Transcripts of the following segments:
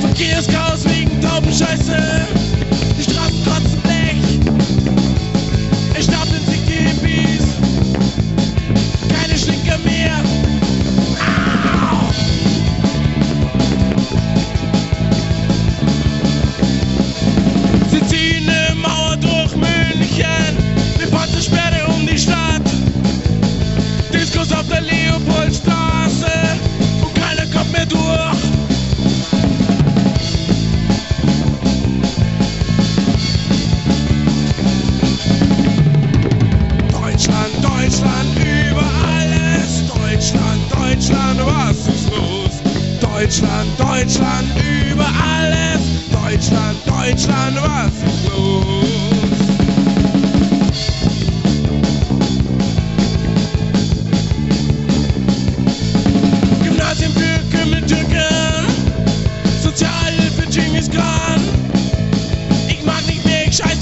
Verkehrschaos wegen Taubenscheiße. Deutschland, Deutschland, über alles. Deutschland, Deutschland, was ist los? Gymnasium für Kümmeltürken, Sozialhilfe Genghis Khan. Ich mag nicht mehr, ich scheiß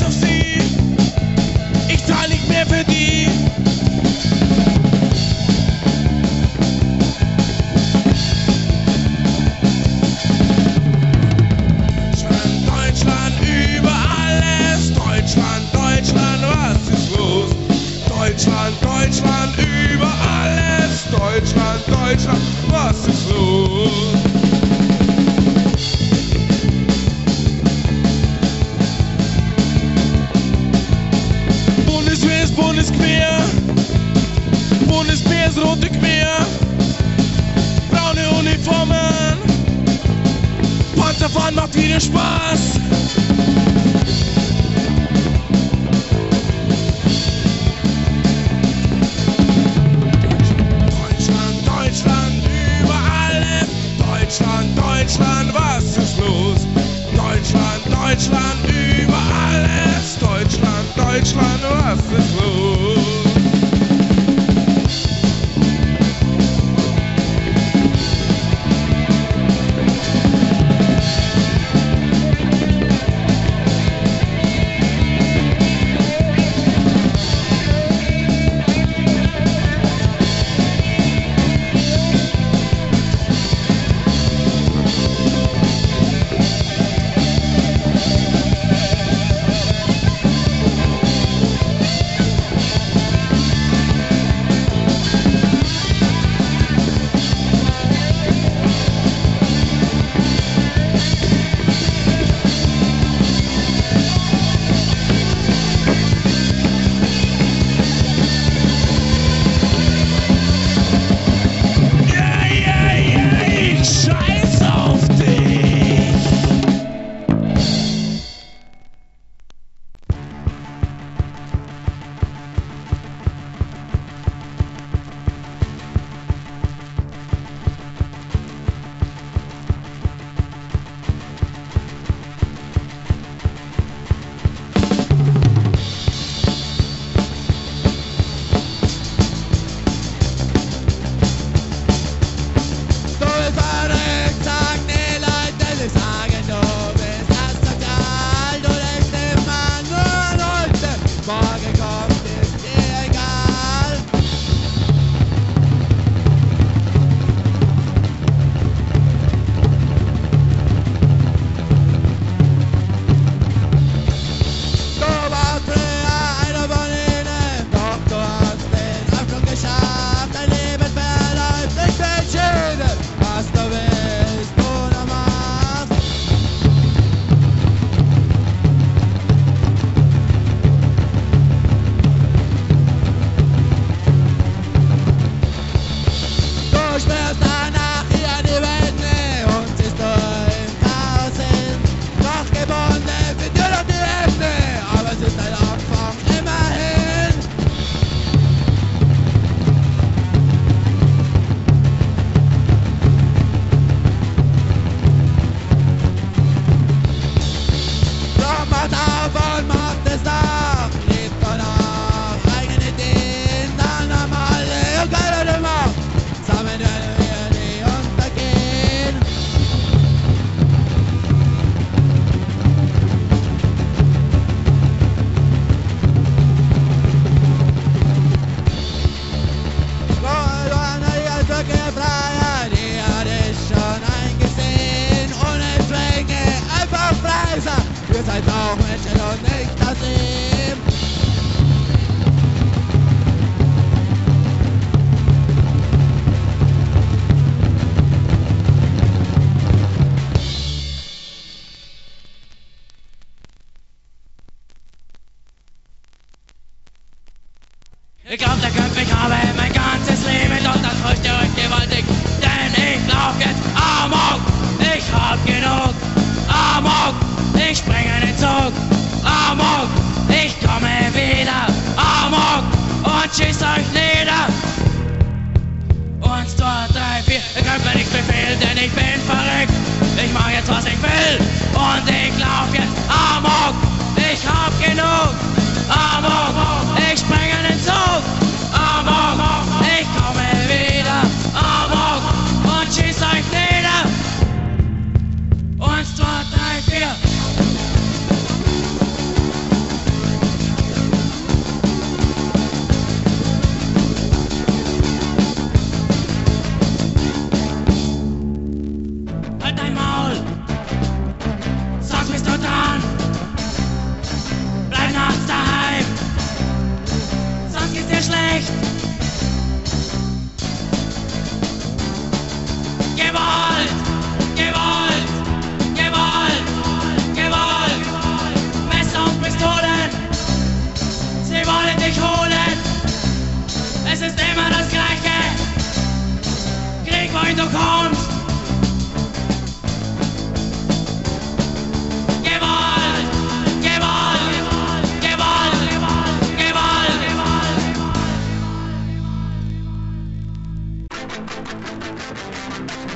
Panzerfahren macht wieder Spaß. Deutschland, Deutschland, über alles. Deutschland, Deutschland, was ist los? Deutschland, Deutschland, über alles. Deutschland, Deutschland, was ist los? Und schieß euch nieder. Eins, zwei, drei, vier, ihr könnt mir nichts befehlen, denn ich bin verrückt, ich mach jetzt was ich will, und ich lauf jetzt Amok, ich hab genug, Amok, schlecht! Gewalt! Gewalt! Gewalt! Gewalt! Messer und Pistolen! Sie wollen dich holen! Es ist immer das Gleiche! Krieg, wohin du kommst!